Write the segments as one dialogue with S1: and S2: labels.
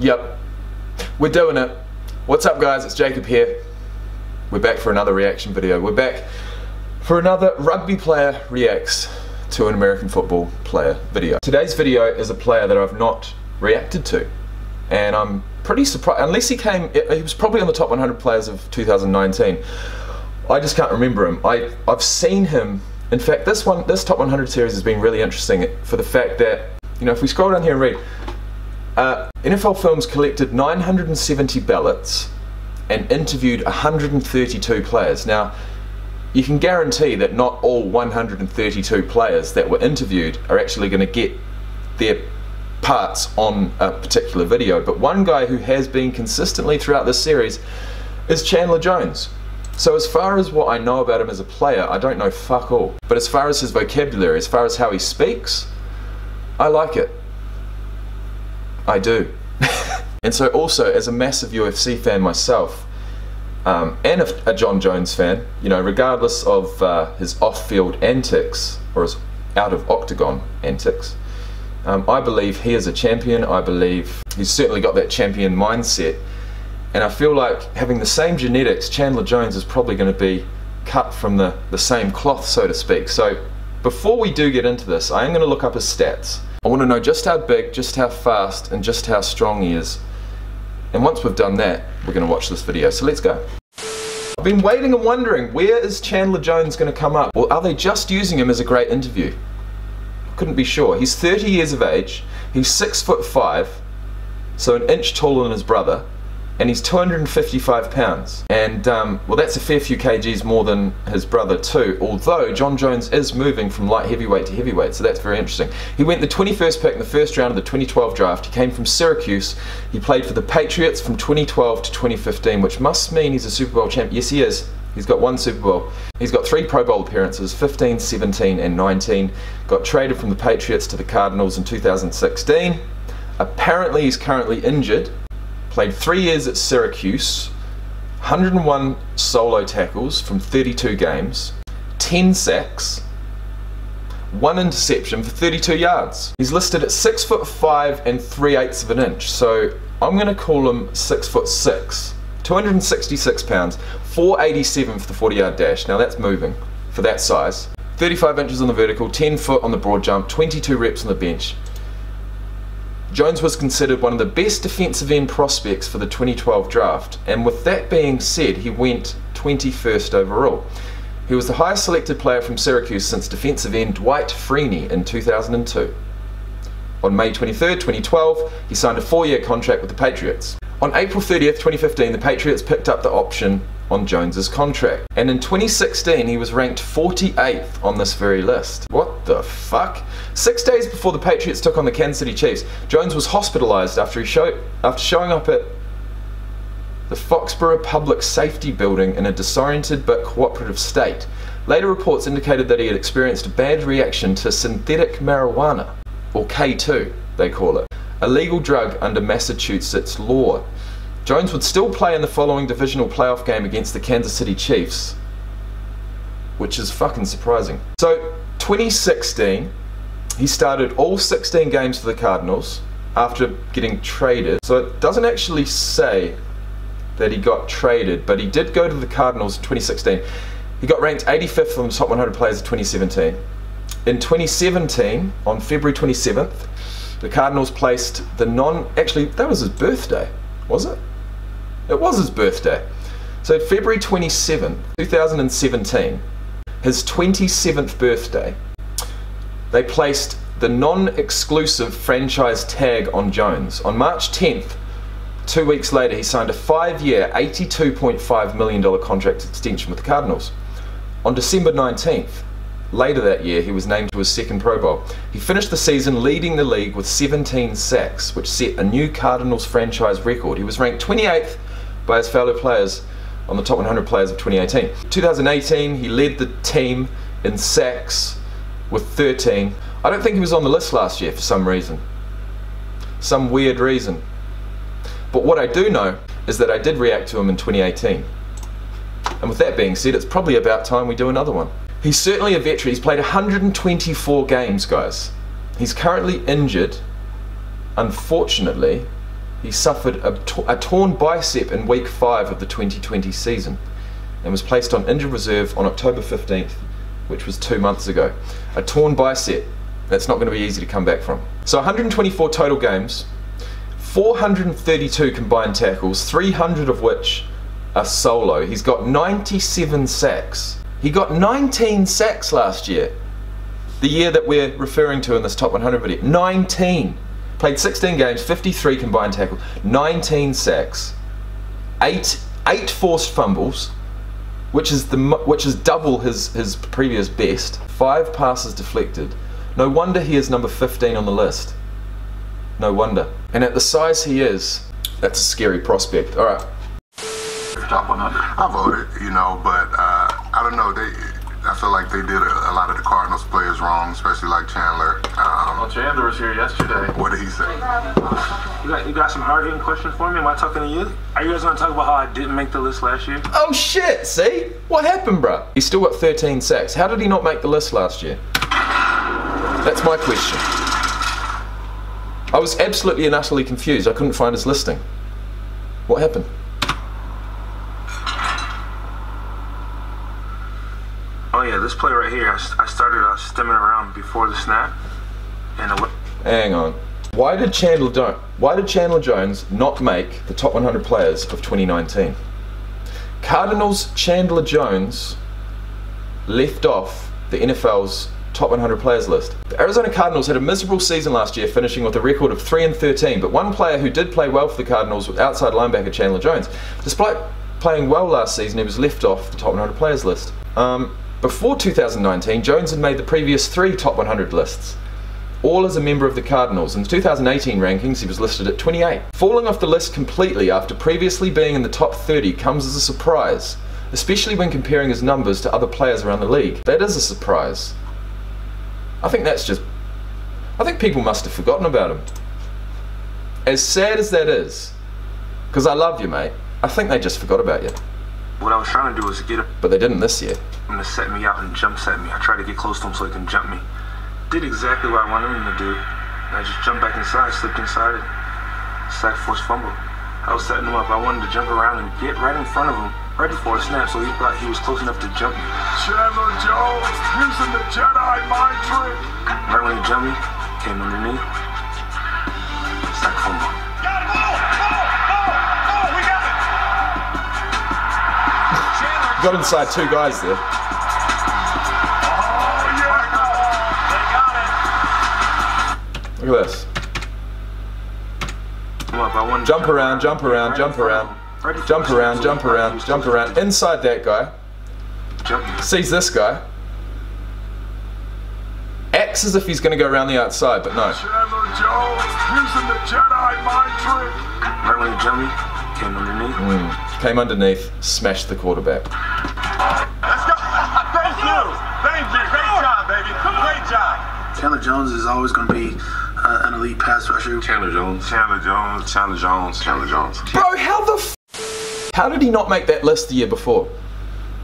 S1: Yep, we're doing it. What's up guys, it's Jacob here. We're back for another reaction video. We're back for another rugby player reacts to an American football player video. Today's video is a player that I've not reacted to. And I'm pretty surprised, unless he came, he was probably on the top 100 players of 2019. I just can't remember him. I, I've seen him, in fact this one, this top 100 series has been really interesting for the fact that, you know, if we scroll down here and read, uh, NFL Films collected 970 ballots and interviewed 132 players. Now, you can guarantee that not all 132 players that were interviewed are actually going to get their parts on a particular video, but one guy who has been consistently throughout this series is Chandler Jones. So as far as what I know about him as a player, I don't know fuck all. But as far as his vocabulary, as far as how he speaks, I like it. I do. and so also, as a massive UFC fan myself, um, and a, a, Jon Jones fan, you know, regardless of uh, his off-field antics or his out-of-octagon antics, um, I believe he is a champion. I believe he's certainly got that champion mindset. And I feel like having the same genetics, Chandler Jones is probably going to be cut from the, the same cloth, so to speak. So before we do get into this, I am going to look up his stats. I want to know just how big, just how fast, and just how strong he is. And once we've done that, we're going to watch this video. So let's go. I've been waiting and wondering, where is Chandler Jones going to come up? Or are they just using him as a great interview? Couldn't be sure. He's 30 years of age, he's 6 foot 5, so an inch taller than his brother, and he's 255 pounds. And um, well, that's a fair few kgs more than his brother too. Although Jon Jones is moving from light heavyweight to heavyweight, so that's very interesting. He went the 21st pick in the first round of the 2012 draft. He came from Syracuse. He played for the Patriots from 2012 to 2015, which must mean he's a Super Bowl champion. Yes, he is. He's got one Super Bowl. He's got three Pro Bowl appearances 15, 17, and 19. Got traded from the Patriots to the Cardinals in 2016. Apparently, he's currently injured Played three years at Syracuse, 101 solo tackles from 32 games, 10 sacks, one interception for 32 yards. He's listed at 6 foot 5 and 3 eighths of an inch, so I'm going to call him 6 foot 6. 266 pounds, 487 for the 40 yard dash. Now that's moving for that size. 35 inches on the vertical, 10 foot on the broad jump, 22 reps on the bench. Jones was considered one of the best defensive end prospects for the 2012 draft, and with that being said, he went 21st overall. He was the highest selected player from Syracuse since defensive end Dwight Freeney in 2002. On May 23, 2012, he signed a four-year contract with the Patriots. On April 30th, 2015, the Patriots picked up the option on Jones's contract. And in 2016, he was ranked 48th on this very list. What the fuck? Six days before the Patriots took on the Kansas City Chiefs, Jones was hospitalized after, he show, after showing up at the Foxborough Public Safety Building in a disoriented but cooperative state. Later reports indicated that he had experienced a bad reaction to synthetic marijuana, or K2, they call it a legal drug under Massachusetts law. Jones would still play in the following divisional playoff game against the Kansas City Chiefs, which is fucking surprising. So, 2016, he started all 16 games for the Cardinals after getting traded. So it doesn't actually say that he got traded, but he did go to the Cardinals in 2016. He got ranked 85th on the top 100 players of 2017. In 2017, on February 27th, the Cardinals placed the non. Actually, that was his birthday, was it? It was his birthday. So February 27, 2017, his 27th birthday, they placed the non-exclusive franchise tag on Jones. On March 10th, two weeks later, he signed a five-year, $82.5 million contract extension with the Cardinals. On December 19th, Later that year, he was named to his second Pro Bowl. He finished the season leading the league with 17 sacks, which set a new Cardinals franchise record. He was ranked 28th by his fellow players on the top 100 players of 2018. 2018, he led the team in sacks with 13. I don't think he was on the list last year for some reason. Some weird reason. But what I do know is that I did react to him in 2018. And with that being said, it's probably about time we do another one. He's certainly a veteran. He's played 124 games, guys. He's currently injured, unfortunately, he suffered a, a torn bicep in week 5 of the 2020 season and was placed on injured reserve on October 15th, which was two months ago. A torn bicep, that's not going to be easy to come back from. So 124 total games, 432 combined tackles, 300 of which are solo. He's got 97 sacks. He got 19 sacks last year. The year that we're referring to in this top 100 video. 19. Played 16 games, 53 combined tackles, 19 sacks, 8 8 forced fumbles, which is the which is double his his previous best. 5 passes deflected. No wonder he is number 15 on the list. No wonder. And at the size he is, that's a scary prospect. All right.
S2: Top 100. I voted, you know, but uh, I don't know. They, I feel like they did a, a, lot of the Cardinals players wrong, especially like Chandler.
S3: Um, well, Chandler was here yesterday.
S2: What did he say?
S3: You got, you got some hard hitting questions for me? Am I talking to you? Are you guys going to talk about how I didn't make the list last year?
S1: Oh shit! See what happened, bro? He still got 13 sacks. How did he not make the list last year? That's my question. I was absolutely and utterly confused. I couldn't find his listing. What happened?
S3: Oh yeah, this play right here, I, started uh, stemming around before the snap, and
S1: hang on. Why did Chandler don't? Why did Chandler Jones not make the top 100 players of 2019? Cardinals Chandler Jones left off the NFL's top 100 players list. The Arizona Cardinals had a miserable season last year, finishing with a record of 3 and 13. But one player who did play well for the Cardinals was outside linebacker Chandler Jones. Despite playing well last season, he was left off the top 100 players list. Um, before 2019, Jones had made the previous three top 100 lists, all as a member of the Cardinals. In the 2018 rankings, he was listed at 28. Falling off the list completely after previously being in the top 30 comes as a surprise, especially when comparing his numbers to other players around the league. That is a surprise. I think that's just. I think people must have forgotten about him. As sad as that is, because I love you, mate, I think they just forgot about you.
S3: What I was trying to do was get him.
S1: But they didn't this year.
S3: I'm gonna set me out and jump set me. I tried to get close to him so he can jump me. Did exactly what I wanted him to do. And I just jumped back inside, slipped inside it. Sack force fumble. I was setting him up. I wanted to jump around and get right in front of him right before a snap, so he thought he was close enough to jump me.
S2: Chandler Jones using the Jedi mind trick.
S3: Right when he jumped me, came underneath. Sack fumble. Got it! Oh, oh, oh, oh,
S1: we got it! got inside two guys there. At this. Jump around, jump around, jump around. Jump around, jump around, jump around. Inside that guy. Sees this guy. Acts as if he's going to go around the outside, but no.
S2: Chandler Jones using the Jedi mind trick.
S3: Right when he jumped came underneath.
S1: Mm. Came underneath, smashed the quarterback.
S2: Let's go. Thank you. Thank you. Great job, baby. Great job.
S3: Chandler Jones is always going to be uh, an elite pass rusher.
S2: Chandler Jones. Chandler Jones. Chandler Jones. Chandler Jones.
S1: Bro, how the f- how did he not make that list the year before?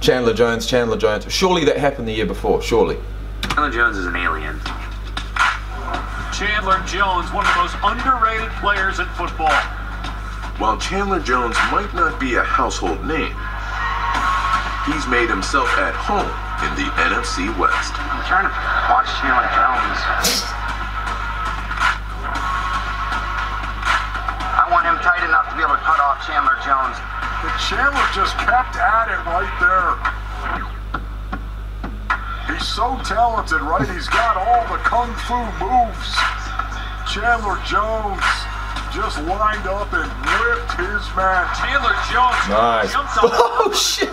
S1: Chandler Jones, Chandler Jones. Surely that happened the year before, surely.
S3: Chandler Jones is an alien.
S4: Chandler Jones, one of the most underrated players in football.
S5: While Chandler Jones might not be a household name, he's made himself at home in the NFC West.
S3: I'm trying to watch Chandler Jones. Off Chandler Jones.
S2: And Chandler just kept at it right there. He's so talented, right? He's got all the kung fu moves. Chandler Jones just lined up and whipped his man.
S4: Chandler Jones
S1: nice. Oh shit!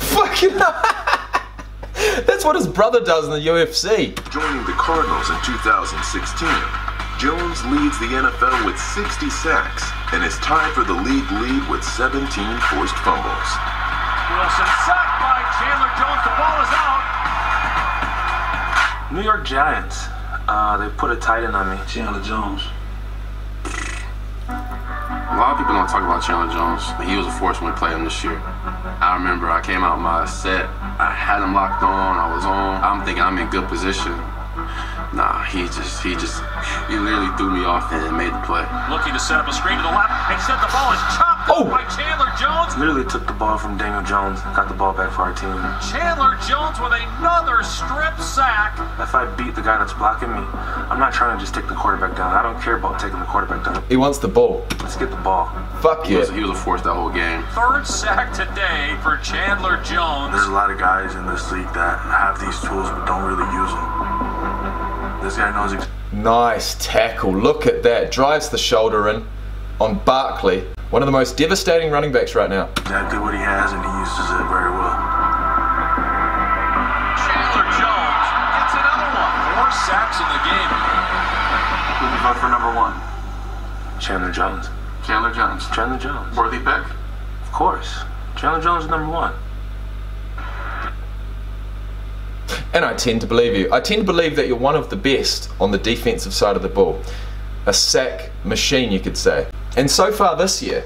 S1: Fucking That's what his brother does in the UFC.
S5: Joining the Cardinals in 2016. Jones leads the NFL with 60 sacks and is tied for the league lead with 17 forced fumbles.
S4: Wilson sacked by Chandler Jones. The ball is out.
S3: New York Giants. Uh, they put a tight end on me, Chandler Jones.
S6: A lot of people don't talk about Chandler Jones, but he was a force when we played him this year. I remember I came out my set, I had him locked on, I was on. I'm thinking I'm in good position. Nah, he just he just he literally threw me off and made the play.
S4: Looking to set up a screen to the left. Instead, the ball is chopped
S1: Oh.
S4: up by Chandler Jones.
S3: Literally took the ball from Daniel Jones, got the ball back for our team.
S4: Chandler Jones with another strip sack.
S3: If I beat the guy that's blocking me, I'm not trying to just take the quarterback down. I don't care about taking the quarterback down.
S1: He wants the ball.
S3: Let's get the ball.
S1: Fuck
S6: He was,
S1: yeah.
S6: he was a force that whole game.
S4: Third sack today for Chandler Jones.
S2: There's a lot of guys in this league that have these tools but don't really use them. This guy knows ex-
S1: Nice tackle. Look at that. Drives the shoulder in on Barkley. One of the most devastating running backs right now.
S2: exactly what he has and he uses it very well.
S4: Chandler Jones gets another one. Four sacks in the game.
S2: Who do you vote for number one?
S3: Chandler Jones.
S6: Chandler Jones.
S3: Chandler Jones.
S6: Worthy pick.
S3: Of course. Chandler Jones is number one.
S1: And I tend to believe you. I tend to believe that you're one of the best on the defensive side of the ball. A sack machine, you could say. And so far this year,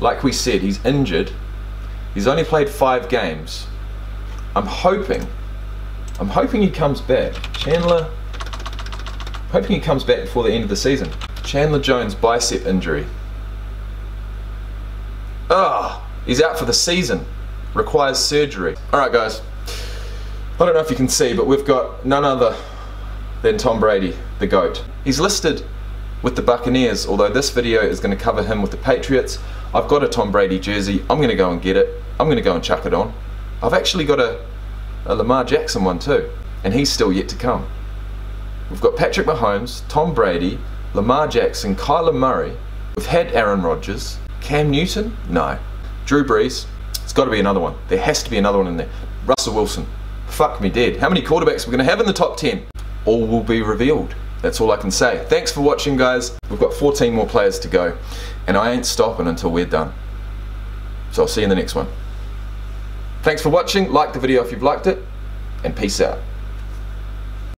S1: like we said, he's injured. He's only played five games. I'm hoping, I'm hoping he comes back. Chandler, hoping he comes back before the end of the season. Chandler Jones bicep injury. Ah, he's out for the season. Requires surgery. All right, guys. I don't know if you can see, but we've got none other than Tom Brady, the GOAT. He's listed with the Buccaneers, although this video is going to cover him with the Patriots. I've got a Tom Brady jersey. I'm going to go and get it. I'm going to go and chuck it on. I've actually got a, a Lamar Jackson one too, and he's still yet to come. We've got Patrick Mahomes, Tom Brady, Lamar Jackson, Kyler Murray. We've had Aaron Rodgers, Cam Newton, no. Drew Brees, it's got to be another one. There has to be another one in there. Russell Wilson, fuck me dead. How many quarterbacks we're going to have in the top 10? All will be revealed. That's all I can say. Thanks for watching, guys. We've got 14 more players to go, and I ain't stopping until we're done. So I'll see you in the next one. Thanks for watching. Like the video if you've liked it, and peace out.